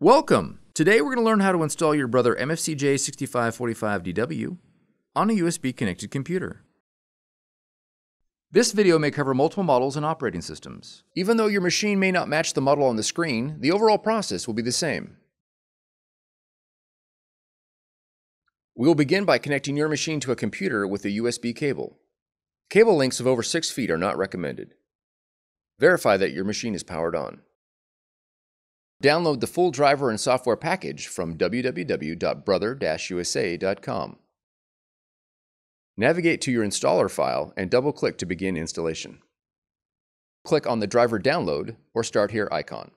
Welcome! Today we're going to learn how to install your Brother MFCJ 6545DW on a USB connected computer. This video may cover multiple models and operating systems. Even though your machine may not match the model on the screen, the overall process will be the same. We will begin by connecting your machine to a computer with a USB cable. Cable lengths of over 6 feet are not recommended. Verify that your machine is powered on. Download the full driver and software package from www.brother-usa.com. Navigate to your installer file and double-click to begin installation. Click on the driver download or start here icon.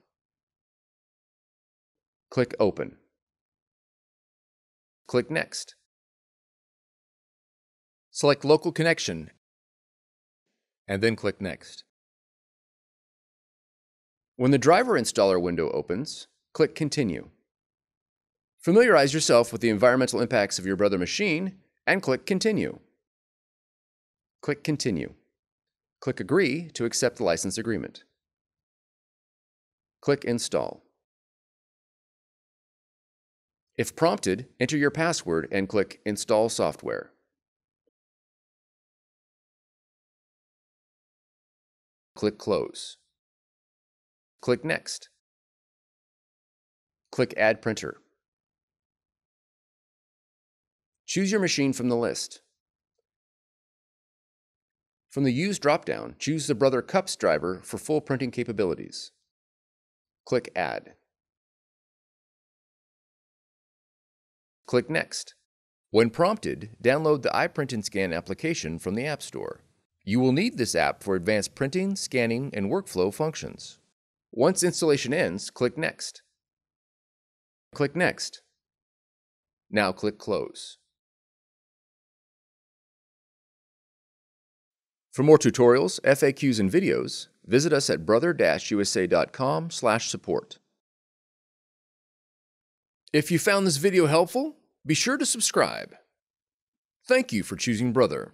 Click Open. Click Next. Select Local Connection and then click Next. When the driver installer window opens, click Continue. Familiarize yourself with the environmental impacts of your brother machine and click Continue. Click Continue. Click Agree to accept the license agreement. Click Install. If prompted, enter your password and click Install Software. Click Close. Click Next. Click Add Printer. Choose your machine from the list. From the Use dropdown, choose the Brother Cups driver for full printing capabilities. Click Add. Click Next. When prompted, download the iPrint and Scan application from the App Store. You will need this app for advanced printing, scanning, and workflow functions. Once installation ends, click Next. Click Next. Now click Close. For more tutorials, FAQs, and videos, visit us at brother-usa.com/support. If you found this video helpful, be sure to subscribe. Thank you for choosing Brother.